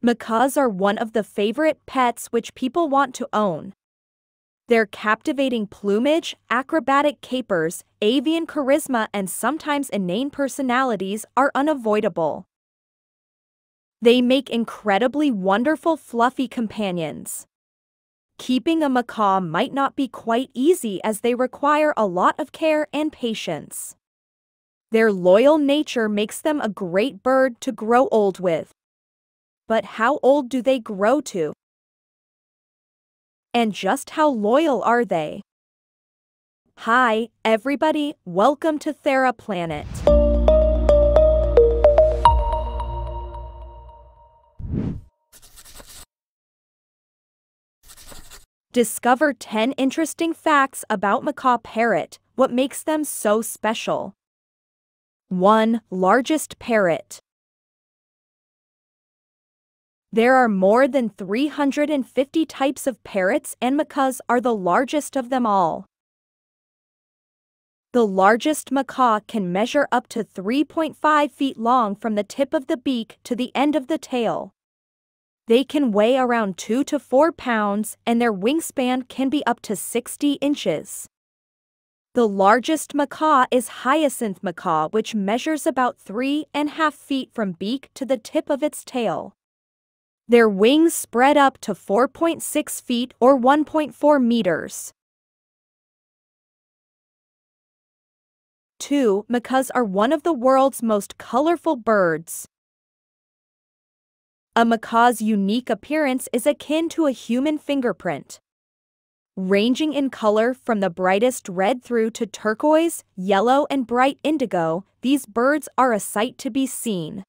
Macaws are one of the favorite pets which people want to own. Their captivating plumage, acrobatic capers, avian charisma and sometimes inane personalities are unavoidable. They make incredibly wonderful fluffy companions. Keeping a macaw might not be quite easy as they require a lot of care and patience. Their loyal nature makes them a great bird to grow old with. But how old do they grow to? And just how loyal are they? Hi, everybody, welcome to Thera Planet. Discover 10 interesting facts about macaw parrot, what makes them so special. 1. Largest parrot. There are more than 350 types of parrots and macaws are the largest of them all. The largest macaw can measure up to 3.5 feet long from the tip of the beak to the end of the tail. They can weigh around 2 to 4 pounds and their wingspan can be up to 60 inches. The largest macaw is hyacinth macaw which measures about 3.5 feet from beak to the tip of its tail. Their wings spread up to 4.6 feet or 1.4 meters. 2. Macaws are one of the world's most colorful birds. A macaw's unique appearance is akin to a human fingerprint. Ranging in color from the brightest red through to turquoise, yellow, and bright indigo, these birds are a sight to be seen.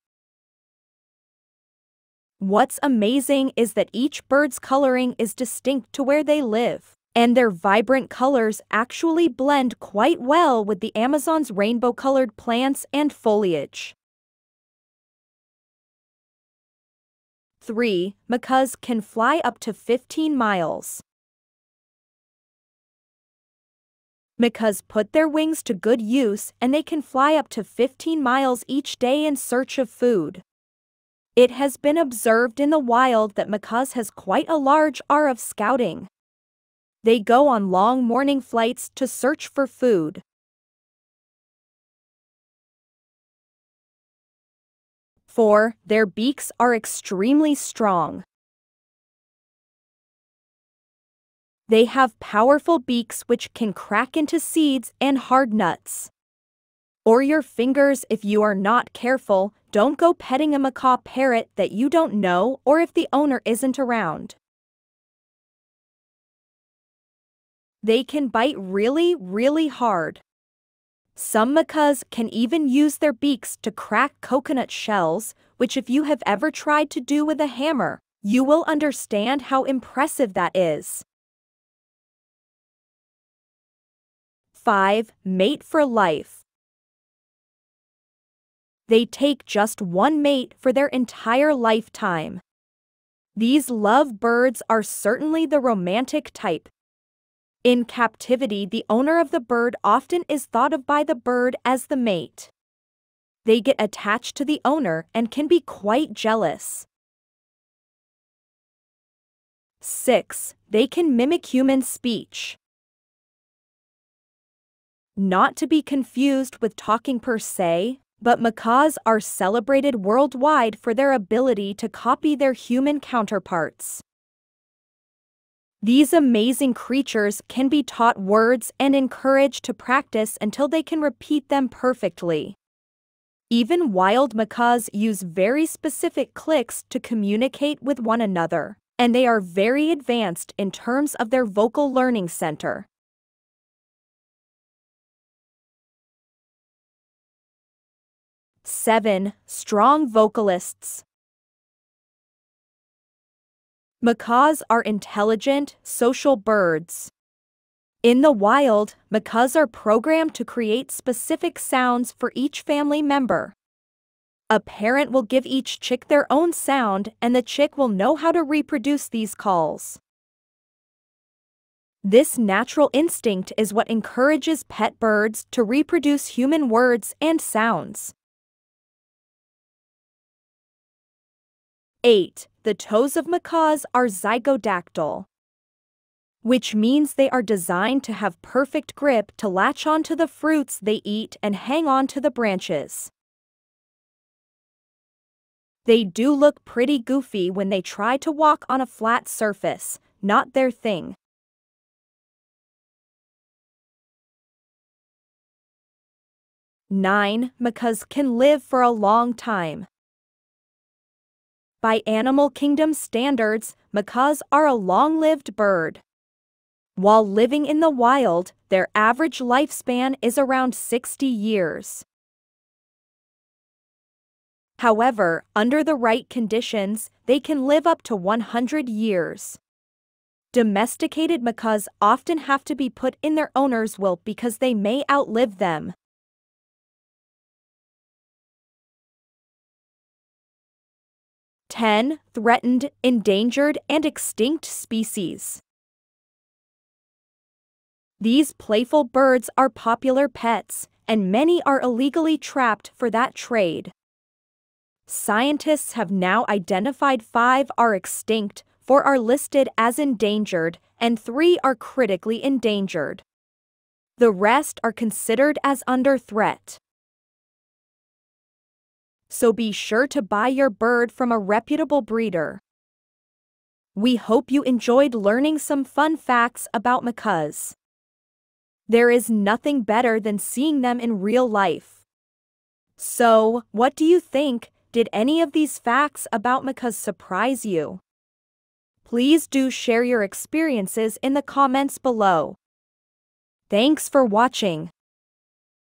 What's amazing is that each bird's coloring is distinct to where they live, and their vibrant colors actually blend quite well with the Amazon's rainbow-colored plants and foliage. 3. Macaws can fly up to 15 miles. Macaws put their wings to good use and they can fly up to 15 miles each day in search of food. It has been observed in the wild that macaws has quite a large R of scouting. They go on long morning flights to search for food. Four, their beaks are extremely strong. They have powerful beaks which can crack into seeds and hard nuts. Or your fingers if you are not careful, don't go petting a macaw parrot that you don't know or if the owner isn't around. They can bite really, really hard. Some macaws can even use their beaks to crack coconut shells, which if you have ever tried to do with a hammer, you will understand how impressive that is. 5. Mate for life. They take just one mate for their entire lifetime. These love birds are certainly the romantic type. In captivity, the owner of the bird often is thought of by the bird as the mate. They get attached to the owner and can be quite jealous. 6. They can mimic human speech. Not to be confused with talking per se, but macaws are celebrated worldwide for their ability to copy their human counterparts. These amazing creatures can be taught words and encouraged to practice until they can repeat them perfectly. Even wild macaws use very specific clicks to communicate with one another, and they are very advanced in terms of their vocal learning center. 7. Strong vocalists. Macaws are intelligent, social birds. In the wild, macaws are programmed to create specific sounds for each family member. A parent will give each chick their own sound and the chick will know how to reproduce these calls. This natural instinct is what encourages pet birds to reproduce human words and sounds. 8. The toes of macaws are zygodactyl, which means they are designed to have perfect grip to latch onto the fruits they eat and hang on to the branches. They do look pretty goofy when they try to walk on a flat surface, not their thing. Nine, macaws can live for a long time. By animal kingdom standards, macaws are a long-lived bird. While living in the wild, their average lifespan is around 60 years. However, under the right conditions, they can live up to 100 years. Domesticated macaws often have to be put in their owner's will because they may outlive them. Ten threatened, endangered, and extinct species. These playful birds are popular pets, and many are illegally trapped for that trade. Scientists have now identified five are extinct, four are listed as endangered, and three are critically endangered. The rest are considered as under threat. So be sure to buy your bird from a reputable breeder. We hope you enjoyed learning some fun facts about macaws. There is nothing better than seeing them in real life. So, what do you think? Did any of these facts about macaws surprise you? Please do share your experiences in the comments below. Thanks for watching.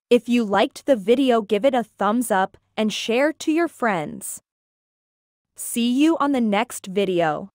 If you liked the video give it a thumbs up and share to your friends. See you on the next video.